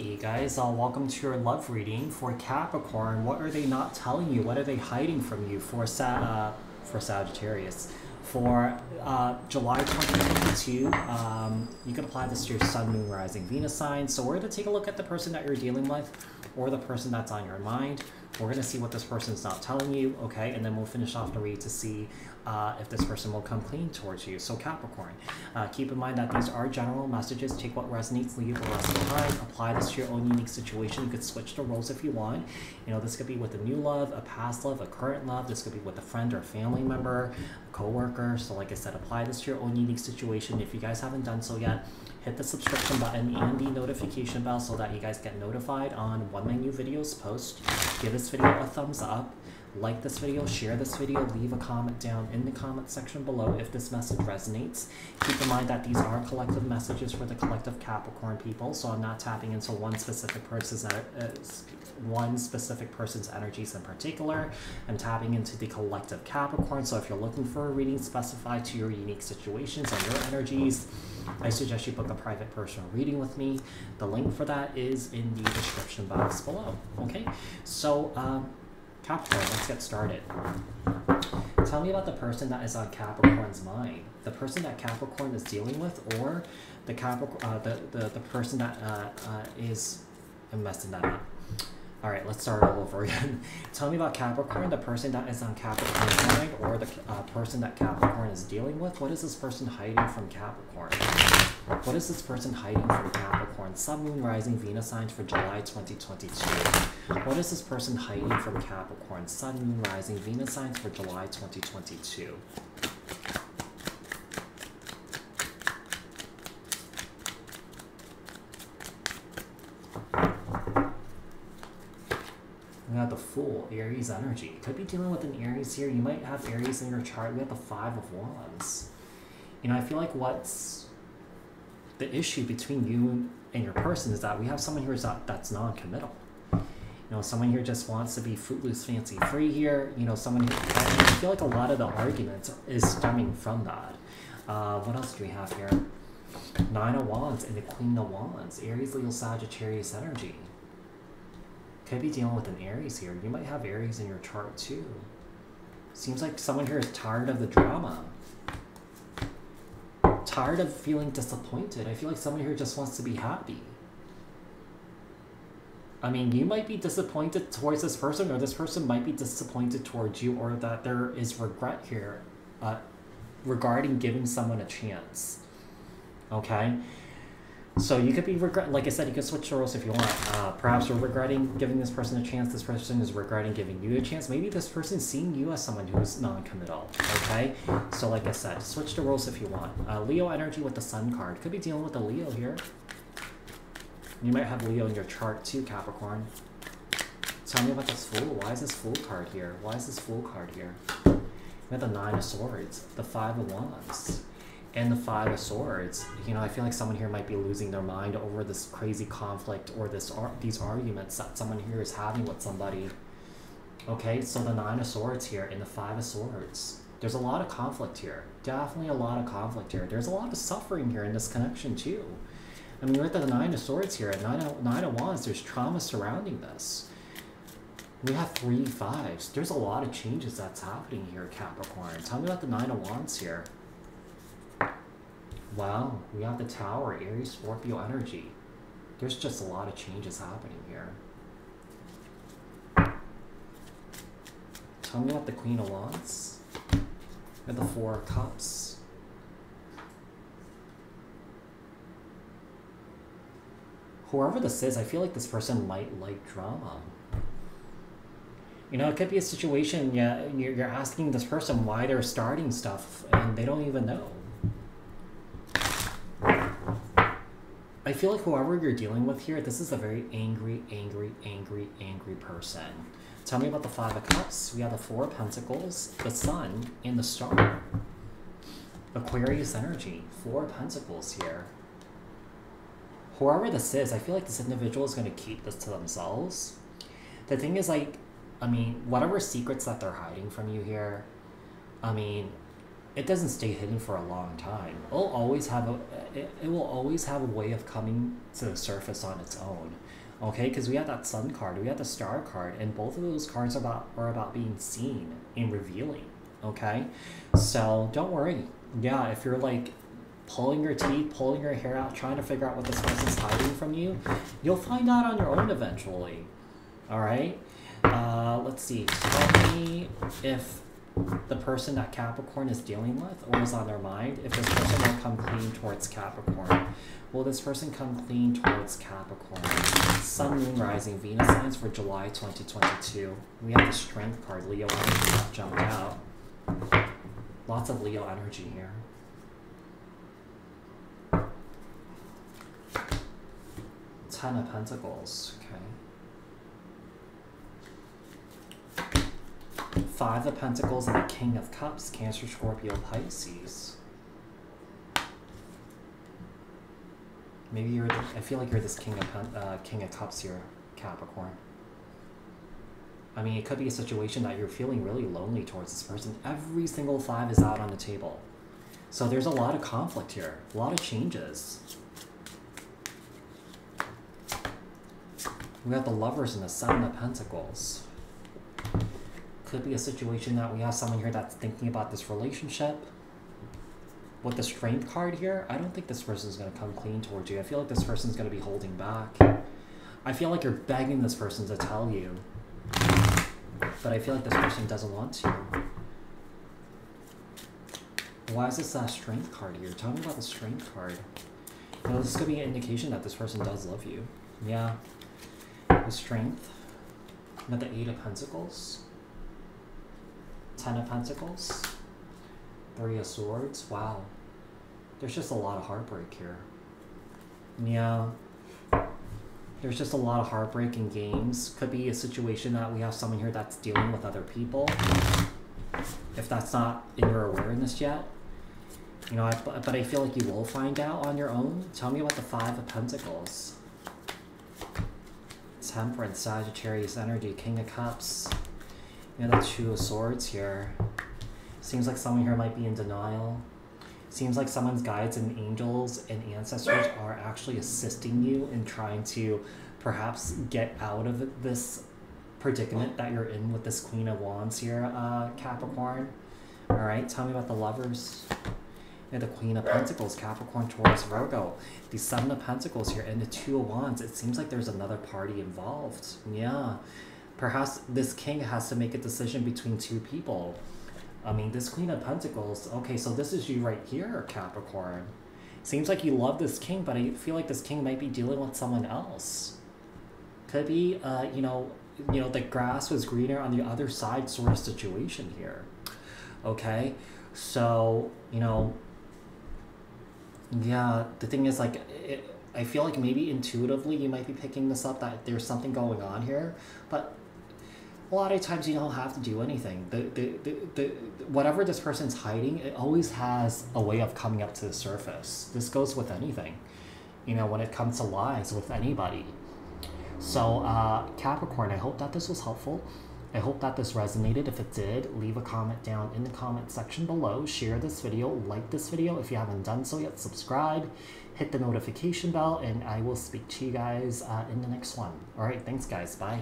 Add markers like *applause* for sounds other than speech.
Hey guys, uh, welcome to your love reading for Capricorn. What are they not telling you? What are they hiding from you for Sa- uh, for Sagittarius? For uh, July 2022, um, you can apply this to your Sun, Moon, Rising, Venus sign. So we're going to take a look at the person that you're dealing with or the person that's on your mind. We're going to see what this person's not telling you, okay? And then we'll finish off the read to see uh, if this person will come clean towards you. So Capricorn, uh, keep in mind that these are general messages. Take what resonates, leave the rest behind. Apply this to your own unique situation. You could switch the roles if you want. You know, this could be with a new love, a past love, a current love. This could be with a friend or family member, a coworker. So like I said, apply this to your own unique situation. If you guys haven't done so yet, hit the subscription button and the notification bell so that you guys get notified on when my new videos post. Give this video a thumbs up like this video, share this video, leave a comment down in the comment section below if this message resonates. Keep in mind that these are collective messages for the collective Capricorn people, so I'm not tapping into one specific person's uh, one specific person's energies in particular. I'm tapping into the collective Capricorn, so if you're looking for a reading specified to your unique situations and your energies, I suggest you book a private personal reading with me. The link for that is in the description box below. Okay, so um, Capricorn, let's get started. Tell me about the person that is on Capricorn's mind. The person that Capricorn is dealing with, or the Capricorn, uh, the, the the person that uh, uh, is. I'm messing that up. All right, let's start all over again. *laughs* Tell me about Capricorn, the person that is on Capricorn's mind, or the uh, person that Capricorn is dealing with. What is this person hiding from Capricorn? What is this person hiding from Capricorn? Sun, Moon, Rising, Venus signs for July 2022. What is this person hiding from Capricorn? Sun, Moon, Rising, Venus signs for July 2022. We got the Fool, Aries energy. Could be dealing with an Aries here. You might have Aries in your chart. We have the Five of Wands. You know, I feel like what's the issue between you and your person is that we have someone here that, that's non-committal. You know, someone here just wants to be footloose, fancy free here. You know, someone who, I feel like a lot of the arguments is stemming from that. Uh, what else do we have here? Nine of Wands and the Queen of Wands. Aries, Leo, Sagittarius energy. Could be dealing with an Aries here. You might have Aries in your chart too. Seems like someone here is tired of the drama. Tired of feeling disappointed. I feel like someone here just wants to be happy. I mean, you might be disappointed towards this person, or this person might be disappointed towards you, or that there is regret here uh, regarding giving someone a chance. Okay? So you could be regret, like I said, you could switch the roles if you want. Uh, perhaps you're regretting giving this person a chance. This person is regretting giving you a chance. Maybe this person is seeing you as someone who is non-committal. Okay, so like I said, switch the roles if you want. Uh, Leo energy with the Sun card could be dealing with a Leo here. You might have Leo in your chart too, Capricorn. Tell me about this Fool. Why is this Fool card here? Why is this Fool card here? We have the Nine of Swords, the Five of Wands and the five of swords you know i feel like someone here might be losing their mind over this crazy conflict or this ar- these arguments that someone here is having with somebody okay so the nine of swords here and the five of swords there's a lot of conflict here definitely a lot of conflict here there's a lot of suffering here in this connection too i mean at the nine of swords here at nine of, nine of wands there's trauma surrounding this we have three fives there's a lot of changes that's happening here capricorn tell me about the nine of wands here Wow, we have the Tower, Aries, Scorpio energy. There's just a lot of changes happening here. Tell me about the Queen of Wands. And the Four of Cups. Whoever this is, I feel like this person might like drama. You know, it could be a situation, yeah, you're you're asking this person why they're starting stuff and they don't even know. I feel like whoever you're dealing with here, this is a very angry, angry, angry, angry person. Tell me about the Five of Cups. We have the Four of Pentacles, the Sun, and the Star. Aquarius energy, Four of Pentacles here. Whoever this is, I feel like this individual is going to keep this to themselves. The thing is, like, I mean, whatever secrets that they're hiding from you here, I mean, it doesn't stay hidden for a long time. It'll always have a it, it will always have a way of coming to the surface on its own. Okay, because we have that sun card, we have the star card, and both of those cards are about are about being seen and revealing. Okay, so don't worry. Yeah, if you're like pulling your teeth, pulling your hair out, trying to figure out what this person's hiding from you, you'll find out on your own eventually. All right. Uh, let's see. Tell me if the person that Capricorn is dealing with or is on their mind, if this person will come clean towards Capricorn. Will this person come clean towards Capricorn? Sun, Moon, Rising, Venus signs for July 2022. We have the Strength card, Leo energy jumped out. Lots of Leo energy here. Ten of Pentacles, okay. Five of Pentacles and the King of Cups, Cancer, Scorpio, Pisces. Maybe you're. The, I feel like you're this King of uh, King of Cups here, Capricorn. I mean, it could be a situation that you're feeling really lonely towards this person. Every single five is out on the table. So there's a lot of conflict here, a lot of changes. We have the lovers and the seven of pentacles. Could be a situation that we have someone here that's thinking about this relationship. With the strength card here, I don't think this person is going to come clean towards you. I feel like this person is going to be holding back. I feel like you're begging this person to tell you. But I feel like this person doesn't want to. Why is this a strength card here? Tell me about the strength card. You know, this could be an indication that this person does love you. Yeah. Strength. Another Eight of Pentacles. Ten of Pentacles. Three of Swords. Wow. There's just a lot of heartbreak here. Yeah. There's just a lot of heartbreak in games. Could be a situation that we have someone here that's dealing with other people. If that's not in your awareness yet. You know, I, but I feel like you will find out on your own. Tell me about the Five of Pentacles. Temperance, Sagittarius energy, King of Cups. You know, that Two of Swords here. Seems like someone here might be in denial. Seems like someone's guides and angels and ancestors are actually assisting you in trying to perhaps get out of this predicament that you're in with this Queen of Wands here, uh, Capricorn. All right, tell me about the lovers. And the Queen of Pentacles, Capricorn, Taurus, Virgo. The Seven of Pentacles here and the Two of Wands. It seems like there's another party involved. Yeah. Perhaps this king has to make a decision between two people. I mean, this Queen of Pentacles, okay, so this is you right here, Capricorn. Seems like you love this king, but I feel like this king might be dealing with someone else. Could be, uh, you know, you know, the grass was greener on the other side sort of situation here. Okay, so, you know, yeah, the thing is, like, it, I feel like maybe intuitively you might be picking this up that there's something going on here, but a lot of times you don't have to do anything. The, the, the, the, whatever this person's hiding, it always has a way of coming up to the surface. This goes with anything, you know, when it comes to lies with anybody. So, uh, Capricorn, I hope that this was helpful. I hope that this resonated. If it did, leave a comment down in the comment section below. Share this video, like this video. If you haven't done so yet, subscribe, hit the notification bell, and I will speak to you guys uh, in the next one. All right, thanks, guys. Bye.